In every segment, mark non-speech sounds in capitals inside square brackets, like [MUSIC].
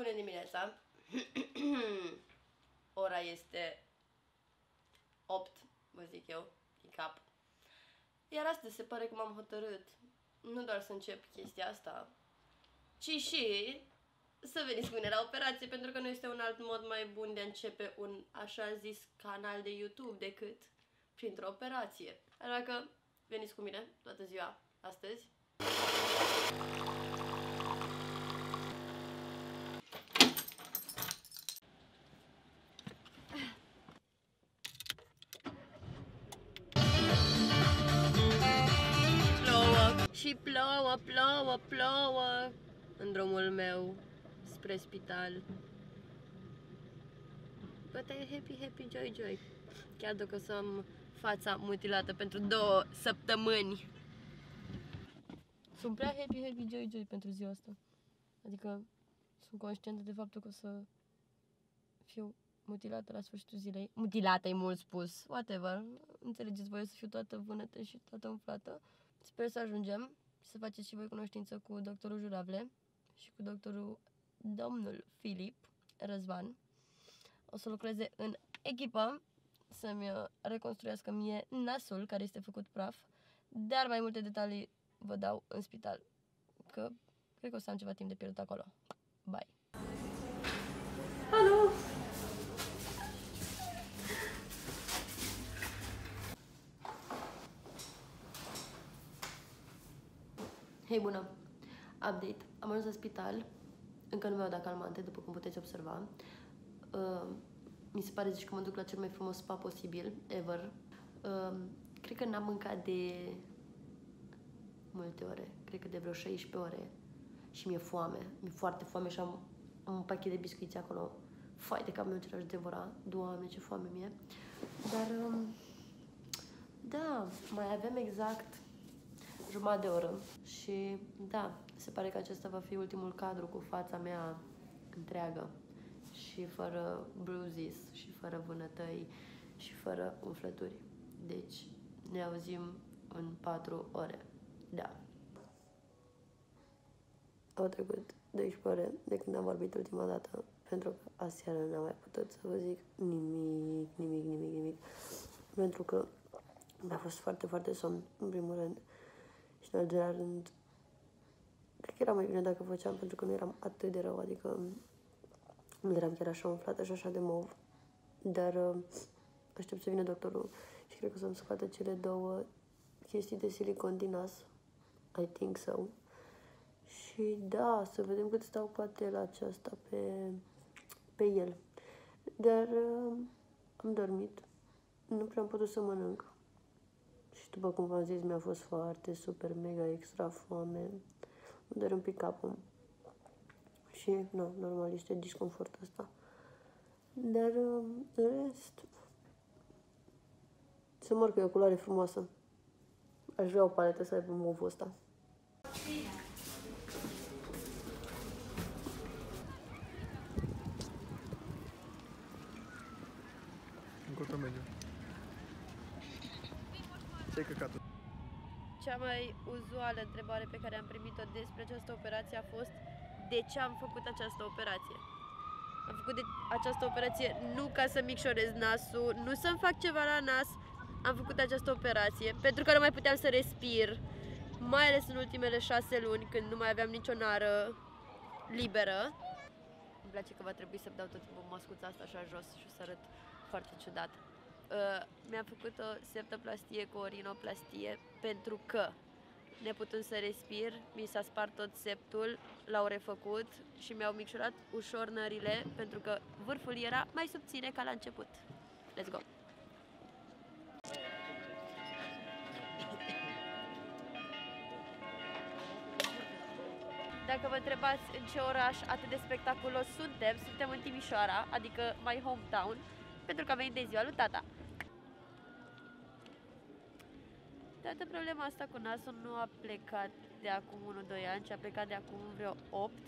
Bună dimineața! [COUGHS] Ora este 8, vă zic eu, din cap. Iar astăzi se pare că m-am hotărât nu doar să încep chestia asta, ci și să veniți cu mine la operație, pentru că nu este un alt mod mai bun de a începe un așa zis canal de YouTube decât printr-o operație. Așa că veniți cu mine toată ziua astăzi. Și plouă, plouă, plouă în drumul meu spre spital. But I happy, happy, joy, joy. Chiar dacă o să am fața mutilată pentru două săptămâni. Sunt prea happy, happy, joy, joy pentru ziua asta. Adică sunt conștientă de faptul că o să fiu mutilată la sfârșitul zilei. Mutilată e mult spus, whatever. Înțelegeți voi, o să fiu toată vânătă și toată umflată. Sper să ajungem și să faceți și voi cunoștință cu doctorul Juravle și cu doctorul domnul Filip Răzvan. O să lucreze în echipă să-mi uh, reconstruiască mie nasul care este făcut praf, dar mai multe detalii vă dau în spital, că cred că o să am ceva timp de pierdut acolo. Bye! Hei, bună! Update. Am ajuns la spital. Încă nu mi-au dat calmante, după cum puteți observa. Uh, mi se pare zici că mă duc la cel mai frumos spa posibil, ever. Uh, cred că n-am mâncat de multe ore. Cred că de vreo 16 ore. Și mi-e foame. Mi-e foarte foame și am, am un pachet de biscuiți acolo. Fai de cap meu ce l-aș devora. Doamne, ce foame mie. Dar, um, da, mai avem exact jumătate de oră și da, se pare că acesta va fi ultimul cadru cu fața mea întreagă și fără bruises și fără vânătăi și fără umflături. Deci ne auzim în patru ore. Da. Au trecut 12 ore de când am vorbit ultima dată, pentru că aseară n-am mai putut să vă zic nimic, nimic, nimic, nimic. Pentru că mi-a fost foarte, foarte somn, în primul rând. Și în al doilea rând, cred că era mai bine dacă făceam, pentru că nu eram atât de rău, adică nu eram chiar așa umflată și așa de mov. Dar uh, aștept să vină doctorul și cred că o să-mi scoată cele două chestii de silicon din nas. I think so. Și da, să vedem cât stau poate la aceasta pe, pe el. Dar uh, am dormit. Nu prea am putut să mănânc. Și după cum v-am zis, mi-a fost foarte, super, mega, extra foame. Îmi doare un pic capul. Și, nu, normal, este disconfort asta. Dar, uh, în rest, să mor că e o culoare frumoasă. Aș vrea o paletă să aibă movul ăsta. Cea mai uzuală întrebare pe care am primit-o despre această operație a fost de ce am făcut această operație. Am făcut de această operație nu ca să micșorez nasul, nu să-mi fac ceva la nas, am făcut această operație pentru că nu mai puteam să respir, mai ales în ultimele șase luni când nu mai aveam nicio nară liberă. Îmi place că va trebui să-mi dau tot timpul mascuța asta așa jos și o să arăt foarte ciudat. Uh, mi-am făcut o septoplastie cu o rinoplastie pentru că neputând să respir, mi s-a spart tot septul, l-au refăcut și mi-au micșorat ușor nările pentru că vârful era mai subțire ca la început. Let's go! Dacă vă întrebați în ce oraș atât de spectaculos suntem, suntem în Timișoara, adică my hometown, pentru că am venit de ziua lui tata. Toată problema asta cu nasul nu a plecat de acum 1-2 ani, ci a plecat de acum vreo 8, uh,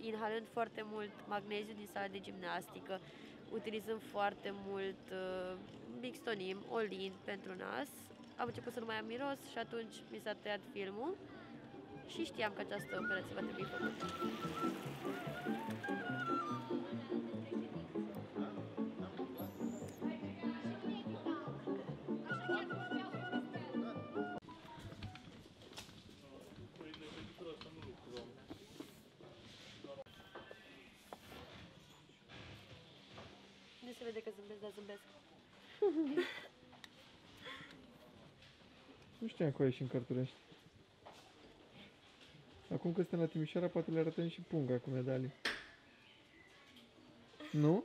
inhalând foarte mult magneziu din sala de gimnastică, utilizând foarte mult uh, Mixtonim, Olin pentru nas. Am început să nu mai am miros și atunci mi s-a tăiat filmul și știam că această operație va trebui făcută. Se vede că zâmbesc, dar zâmbesc. Nu știam că ai și în Cărturești. Acum că suntem la Timișoara, poate le arătăm și punga cu medalii. Nu?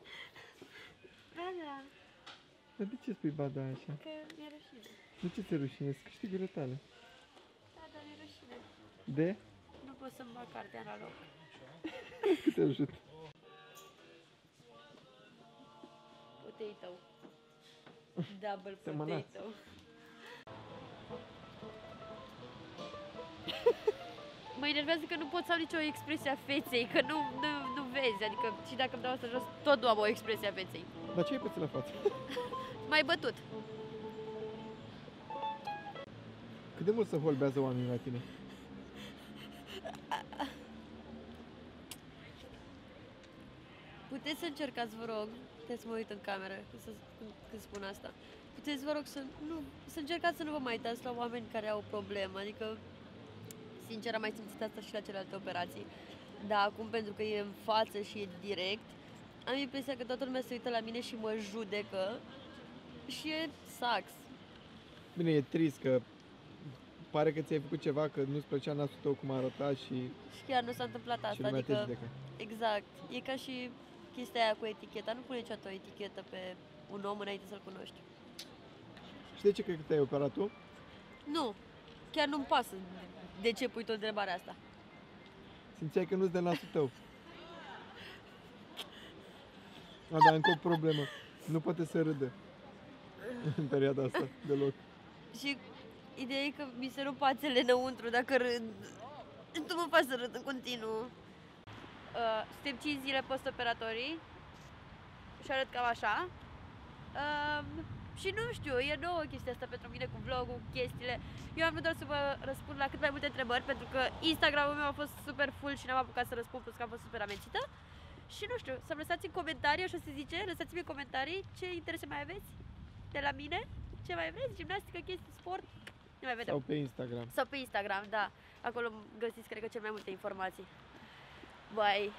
Da, da, Dar de ce spui bada așa? că mi-e rușine. De ce ți-e rușine? Sunt câștigurile tale. Da, dar mi-e rușine. De? Nu pot să-mi bag cartea la loc. Cât te ajut? Potato. Double Semănați. potato. Mă enervează că nu pot să am nicio expresie a feței, că nu, nu, nu vezi, adică și dacă îmi dau asta jos, tot nu am o expresie a feței. Dar ce ai pățit la față? [LAUGHS] Mai bătut. Cât de mult se holbează oamenii la tine? Puteți să încercați, vă rog, puteți să mă uit în cameră când, să, când, când spun asta. Puteți, vă rog, să, nu, să încercați să nu vă mai uitați la oameni care au problemă. Adică, sincer, am mai simțit asta și la celelalte operații. Dar acum, pentru că e în față și e direct, am impresia că toată lumea se uită la mine și mă judecă și e sax. Bine, e trist că pare că ți-ai făcut ceva, că nu-ți plăcea nasul tău cum arăta și, Și chiar nu s-a întâmplat și asta. lumea te Adică, judecă. exact. E ca și chestia aia cu eticheta. Nu pune niciodată o etichetă pe un om înainte să-l cunoști. Și de ce cred că te-ai operat tu? Nu, chiar nu-mi pasă de ce pui tot întrebarea asta. Simțeai că nu-ți de nasul tău. A, dar încă o problemă. Nu poate să râdă în perioada asta, deloc. Și ideea e că mi se rup pațele înăuntru dacă râd. Nu mă fac să râd în continuu. Uh, suntem 5 zile post-operatorii și arăt cam așa. Uh, și nu știu, e nouă chestia asta pentru mine cu vlogul, cu chestiile. Eu am vrut doar să vă răspund la cât mai multe întrebări pentru că Instagramul meu a fost super full și n-am apucat să răspund pentru că am fost super amențită. Și nu știu, să-mi lăsați în comentarii, așa se zice, lăsați-mi în comentarii ce interese mai aveți de la mine, ce mai vreți, gimnastică, chestii, sport, ne mai vedem. Sau pe Instagram. Sau pe Instagram, da. Acolo găsiți, cred că, cel mai multe informații. Bye!